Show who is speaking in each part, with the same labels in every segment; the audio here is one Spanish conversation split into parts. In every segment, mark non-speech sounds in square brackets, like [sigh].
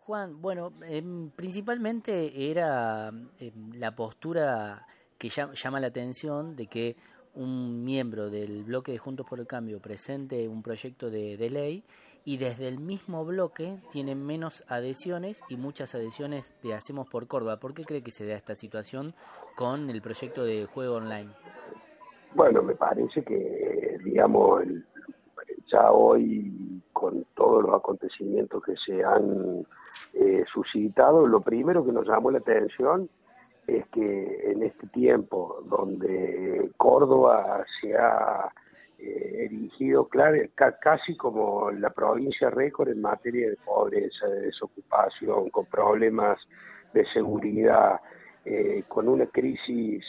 Speaker 1: Juan, bueno, em, principalmente era em, la postura que llama la atención de que un miembro del bloque de Juntos por el Cambio presente un proyecto de, ley y desde el mismo bloque tienen menos adhesiones y muchas adhesiones de Hacemos por Córdoba. ¿Por qué cree que se da esta situación con el proyecto de juego online?
Speaker 2: Bueno, me parece que, digamos, ya hoy con todos los acontecimientos que se han eh, suscitado, lo primero que nos llamó la atención es que en este tiempo donde Córdoba se ha eh, erigido casi como la provincia récord en materia de pobreza, de desocupación, con problemas de seguridad, eh, con una crisis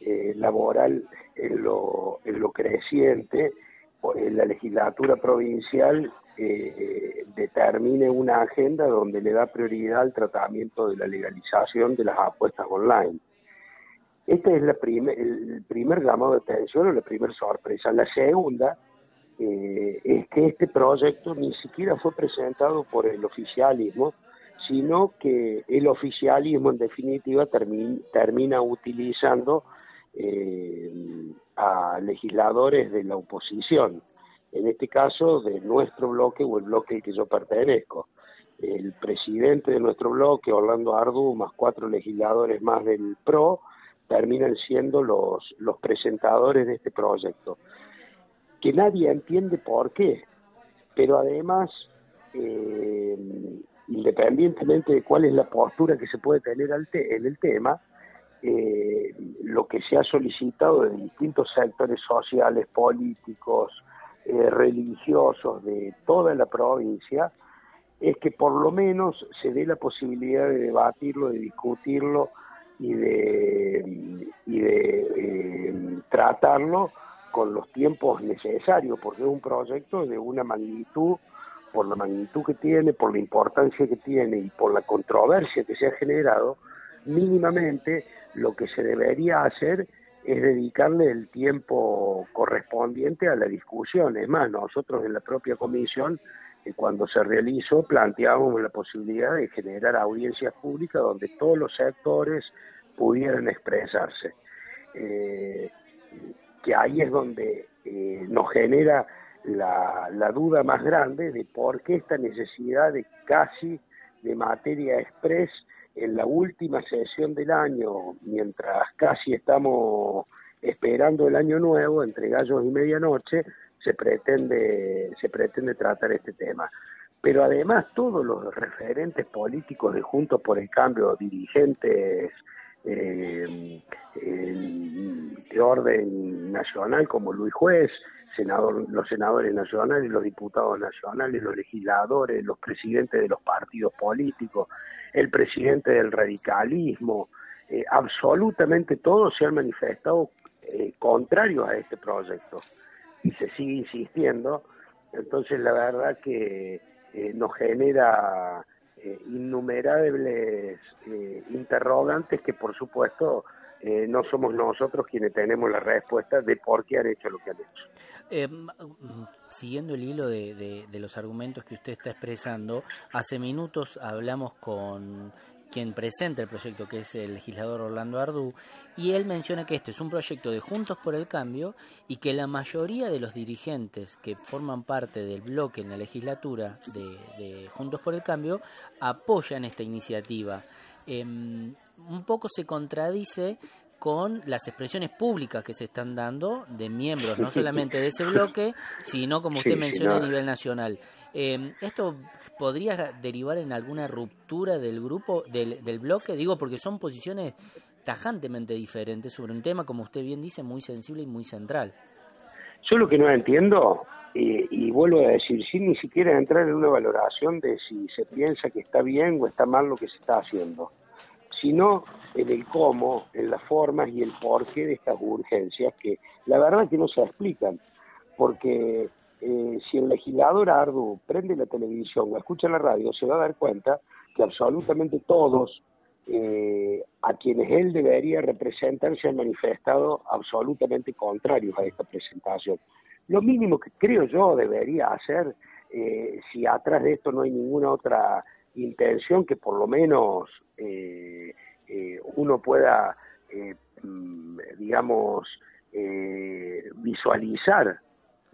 Speaker 2: eh, laboral en lo, en lo creciente, la legislatura provincial eh, determine una agenda donde le da prioridad al tratamiento de la legalización de las apuestas online. Este es la el primer llamado de atención o la primera sorpresa. La segunda eh, es que este proyecto ni siquiera fue presentado por el oficialismo, sino que el oficialismo en definitiva termina utilizando eh, a legisladores de la oposición en este caso de nuestro bloque o el bloque al que yo pertenezco. El presidente de nuestro bloque, Orlando Ardu, más cuatro legisladores más del PRO, terminan siendo los, los presentadores de este proyecto. Que nadie entiende por qué, pero además, eh, independientemente de cuál es la postura que se puede tener en el tema, eh, lo que se ha solicitado de distintos sectores sociales, políticos, eh, religiosos de toda la provincia es que por lo menos se dé la posibilidad de debatirlo, de discutirlo y de, y de eh, tratarlo con los tiempos necesarios, porque es un proyecto de una magnitud, por la magnitud que tiene, por la importancia que tiene y por la controversia que se ha generado, mínimamente lo que se debería hacer es dedicarle el tiempo correspondiente a la discusión. Es más, nosotros en la propia comisión, eh, cuando se realizó, planteábamos la posibilidad de generar audiencias públicas donde todos los sectores pudieran expresarse. Eh, que ahí es donde eh, nos genera la, la duda más grande de por qué esta necesidad de casi de materia express en la última sesión del año, mientras casi estamos esperando el año nuevo, entre gallos y medianoche, se pretende, se pretende tratar este tema. Pero además todos los referentes políticos de Juntos por el Cambio, dirigentes eh, de orden nacional como Luis Juez, los senadores nacionales, los diputados nacionales, los legisladores, los presidentes de los partidos políticos, el presidente del radicalismo, eh, absolutamente todos se han manifestado eh, contrarios a este proyecto y se sigue insistiendo. Entonces la verdad que eh, nos genera innumerables interrogantes que por supuesto eh, no somos nosotros quienes tenemos la respuesta de por qué han hecho lo que han hecho.
Speaker 1: Eh, siguiendo el hilo de, los argumentos que usted está expresando, hace minutos hablamos con quien presenta el proyecto, que es el legislador Orlando Ardú, y él menciona que este es un proyecto de Juntos por el Cambio y que la mayoría de los dirigentes que forman parte del bloque en la legislatura de, Juntos por el Cambio apoyan esta iniciativa. Em, un poco se contradice con las expresiones públicas que se están dando de miembros, no [laughs] solamente de ese bloque, sino, como usted menciona, a nivel nacional. Eh, ¿Esto podría derivar en alguna ruptura del grupo, del, del bloque? Digo, porque son posiciones tajantemente diferentes sobre un tema, como usted bien dice, muy sensible y muy central.
Speaker 2: Yo lo que no entiendo, y vuelvo a decir, sin ni siquiera entrar en una valoración de si se piensa que está bien o está mal lo que se está haciendo sino en el cómo, en las formas y el porqué de estas urgencias que la verdad que no se explican, porque eh, si el legislador Ardu prende la televisión o escucha la radio, se va a dar cuenta que absolutamente todos eh, a quienes él debería representar se han manifestado absolutamente contrarios a esta presentación. Lo mínimo que creo yo debería hacer, eh, si atrás de esto no hay ninguna otra intención que por lo menos uno pueda, mm, digamos, visualizar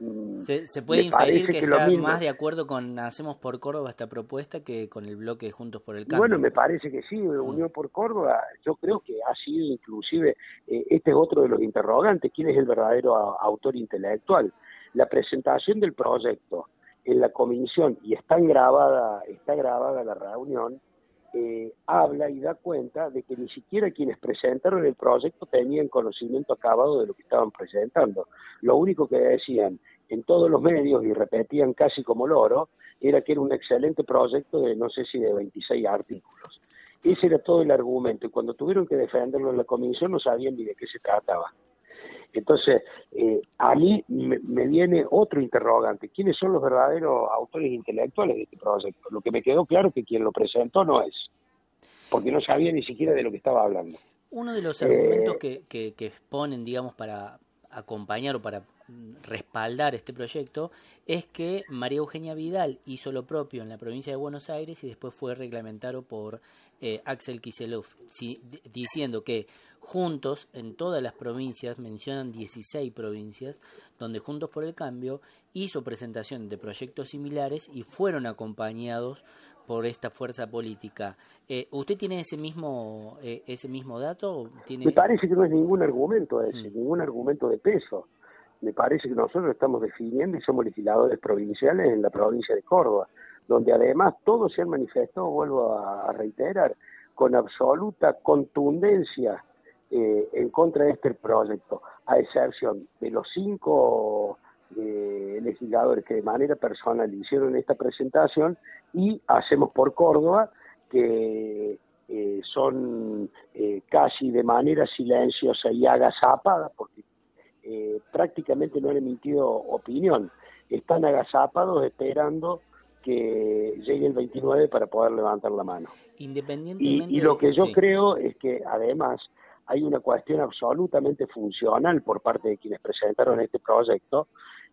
Speaker 1: Mm, se, puede inferir que, está más de acuerdo con Hacemos por Córdoba esta propuesta que con el bloque Juntos por el Cambio.
Speaker 2: Bueno, me parece que sí. Unión por Córdoba, yo creo que ha sido inclusive, eh, este es otro de los interrogantes, ¿quién es el verdadero autor intelectual? La presentación del proyecto en la comisión, y está grabada, está grabada la reunión, eh, habla y da cuenta de que ni siquiera quienes presentaron el proyecto tenían conocimiento acabado de lo que estaban presentando. Lo único que decían en todos los medios y repetían casi como loro era que era un excelente proyecto de no sé si de 26 artículos. Ese era todo el argumento y cuando tuvieron que defenderlo en la comisión no sabían ni de qué se trataba. Entonces, eh, a mí me, viene otro interrogante. ¿Quiénes son los verdaderos autores intelectuales de este proyecto? Lo que me quedó claro es que quien lo presentó no es, porque no sabía ni siquiera de lo que estaba hablando.
Speaker 1: Uno de los argumentos eh, que, que, exponen, digamos, para acompañar o para respaldar este proyecto es que María Eugenia Vidal hizo lo propio en la provincia de Buenos Aires y después fue reglamentado por eh, Axel Kiselov, diciendo que juntos en todas las provincias, mencionan 16 provincias, donde Juntos por el Cambio hizo presentación de proyectos similares y fueron acompañados por esta fuerza política. Eh, ¿Usted tiene ese mismo eh, ese mismo dato? ¿Tiene...
Speaker 2: Me parece que no es ningún argumento ese, mm. ningún argumento de peso. Me parece que nosotros estamos definiendo y somos legisladores provinciales en la provincia de Córdoba, donde además todos se han manifestado, vuelvo a reiterar, con absoluta contundencia eh, en contra de este proyecto, a excepción de los cinco eh, legisladores que de manera personal hicieron esta presentación y hacemos por Córdoba que eh, son casi de manera silenciosa y agazapada porque prácticamente no han emitido opinión, están agazapados esperando que llegue el 29 para poder levantar la mano.
Speaker 1: Independientemente
Speaker 2: y, lo que yo creo es que además hay una cuestión absolutamente funcional por parte de quienes presentaron este proyecto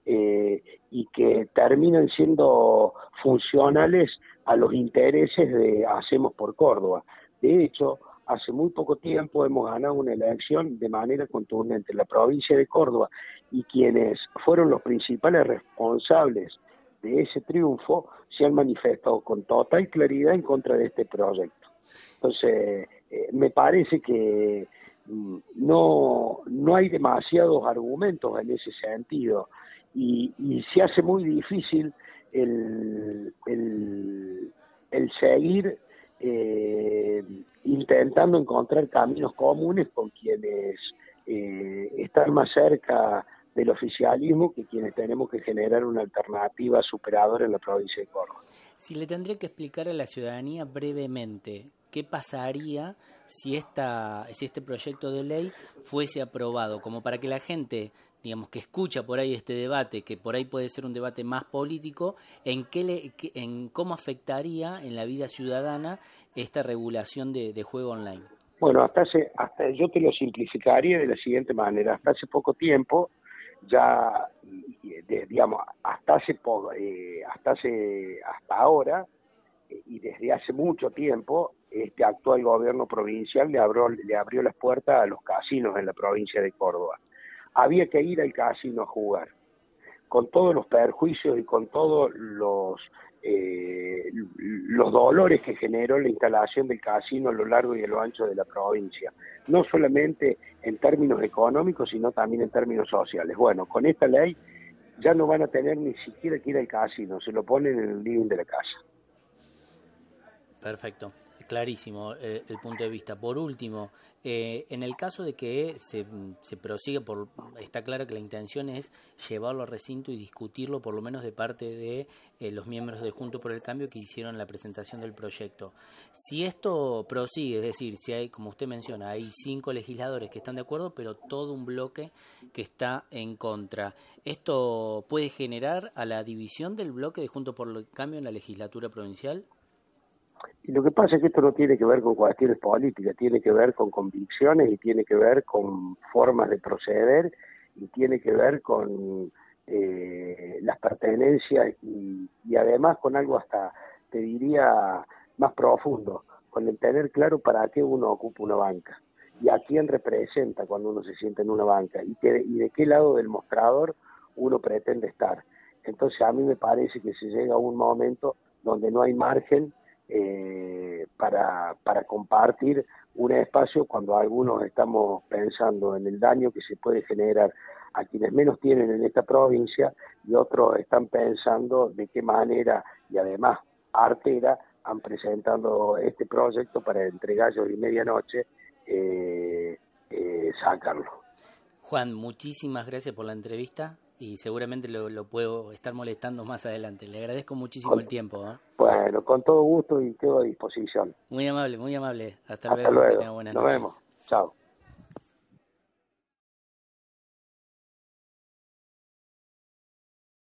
Speaker 2: eh, y que terminan siendo funcionales a los intereses de Hacemos por Córdoba. De hecho, hace muy poco tiempo hemos ganado una elección de manera contundente en la provincia de Córdoba y quienes fueron los principales responsables de ese triunfo se han manifestado con total claridad en contra de este proyecto. Entonces, eh, me parece que Mm, no, no hay demasiados argumentos en ese sentido y, se hace muy difícil el, el, seguir eh, intentando encontrar caminos comunes con quienes eh, están más cerca del oficialismo que quienes tenemos que generar una alternativa superadora en la provincia de Córdoba.
Speaker 1: Si le tendría que explicar a la ciudadanía brevemente qué pasaría si, esta, si este proyecto de ley fuese aprobado, como para que la gente, digamos, que escucha por ahí este debate, que por ahí puede ser un debate más político, en, qué le, en cómo afectaría en la vida ciudadana esta regulación de, juego online.
Speaker 2: Bueno, hasta hace, hasta yo te lo simplificaría de la siguiente manera. Hasta hace poco tiempo, ya, digamos, hasta hace, eh, hasta hace, hasta ahora, eh, y desde hace mucho tiempo, este actual gobierno provincial le abrió, le abrió las puertas a los casinos en la provincia de Córdoba. Había que ir al casino a jugar, con todos los perjuicios y con todos los, eh, los dolores que generó la instalación del casino a lo largo y a lo ancho de la provincia, no solamente en términos económicos, sino también en términos sociales. Bueno, con esta ley ya no van a tener ni siquiera que ir al casino, se lo ponen en el living de la casa.
Speaker 1: Perfecto clarísimo eh, el punto de vista. Por último, eh, en el caso de que se, se prosiga, por, está claro que la intención es llevarlo al recinto y discutirlo, por lo menos de parte de eh, los miembros de Junto por el Cambio que hicieron la presentación del proyecto. Si esto prosigue, es decir, si hay, como usted menciona, hay cinco legisladores que están de acuerdo, pero todo un bloque que está en contra, ¿esto puede generar a la división del bloque de Junto por el Cambio en la legislatura provincial?
Speaker 2: Y lo que pasa es que esto no tiene que ver con cuestiones políticas, tiene que ver con convicciones y tiene que ver con formas de proceder y tiene que ver con eh, las pertenencias y, además con algo hasta, te diría, más profundo, con el tener claro para qué uno ocupa una banca y a quién representa cuando uno se siente en una banca y, y de qué lado del mostrador uno pretende estar. Entonces a mí me parece que se llega a un momento donde no hay margen para, para compartir un espacio cuando algunos estamos pensando en el daño que se puede generar a quienes menos tienen en esta provincia y otros están pensando de qué manera y además artera han presentado este proyecto para entre gallos y medianoche eh, eh, sacarlo.
Speaker 1: Juan, muchísimas gracias por la entrevista y seguramente lo, puedo estar molestando más adelante. Le agradezco muchísimo el tiempo. ¿eh?
Speaker 2: Bueno, con todo gusto y quedo a disposición.
Speaker 1: Muy amable, muy amable.
Speaker 2: Hasta, luego. Nos vemos. Chao.